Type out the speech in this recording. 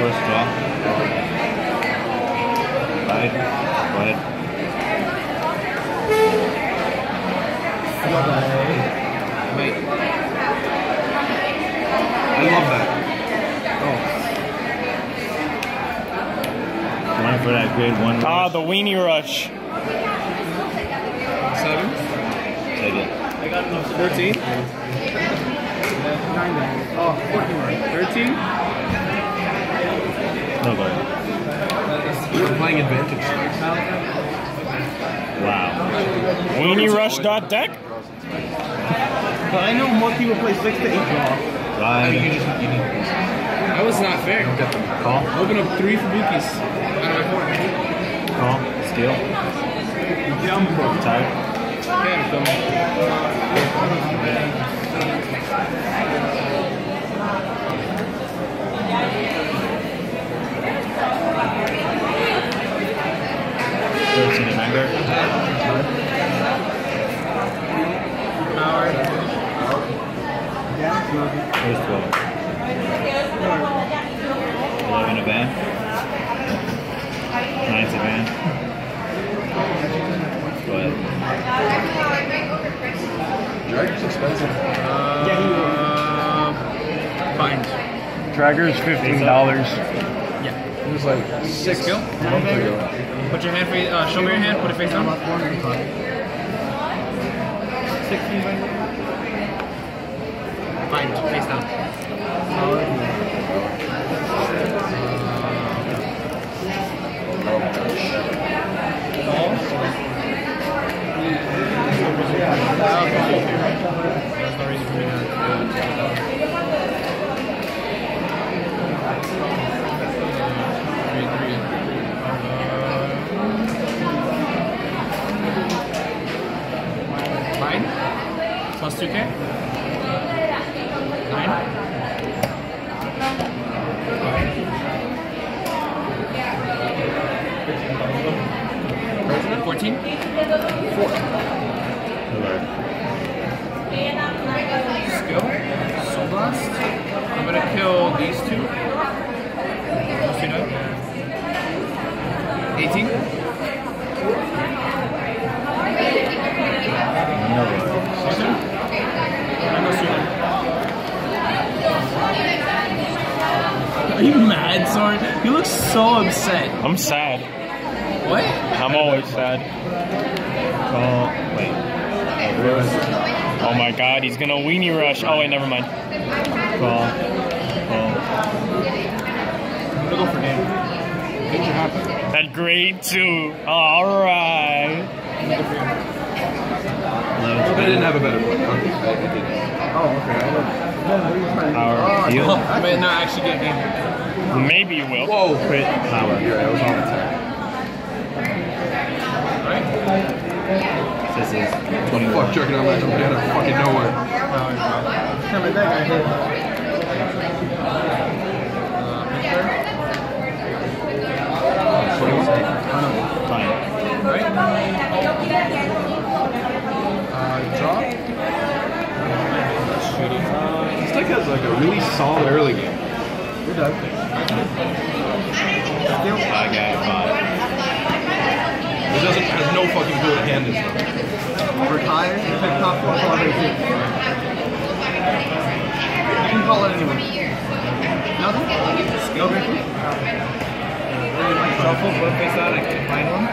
first draw. Right. Go ahead. Wait. I love that. Going for that grade one. Ah, rush. the weenie rush. Seven. Take it. 14. Oh, 13. No, playing Advantage. Wow. Weenie Rush dot deck? But I know more people play 6 to 8 draw. I mean, you just, you that was not fair. Call. Open up three Fubukis bookies. Call. Steal. Jump. Tired. 13 at Vanguard. Power. Where's 12? 11 a van. 9's a van. Go ahead. Dragger's expensive. Uh, fine. Dragger's $15. It was like six. Skill? months ago. Put your hand face. Uh, show me your hand. Put it face down. Fine. Face down. There's no reason for me to. Three, three. Nine K. Nine. Fourteen. Alert. Skill. Soul Blast. I'm gonna kill these two Are you mad, Sword? You look so upset. I'm sad. What? I'm always sad. Call. Wait. Oh my god, he's gonna weenie rush. Oh wait, never mind. Call. Call. I'm gonna go for name. Things are happening. That grade two. Alright. Eleven to I didn't have a better point. I. Oh, okay. Power. Heal. Oh, I may not actually get game. Maybe you will. Whoa. Crit. Power. You're right, I was on attack. This is Fuck, jerking on that company out of fucking nowhere. Damn it, opportunity? Uh, Tech has like a really solid early game. You're Still Thank you. I got five. This doesn't has no fucking good hand this time. Retire and pick top four collaboration. You can call it anyone. Nothing? No victory? Shuffle, flip face out, I can find one.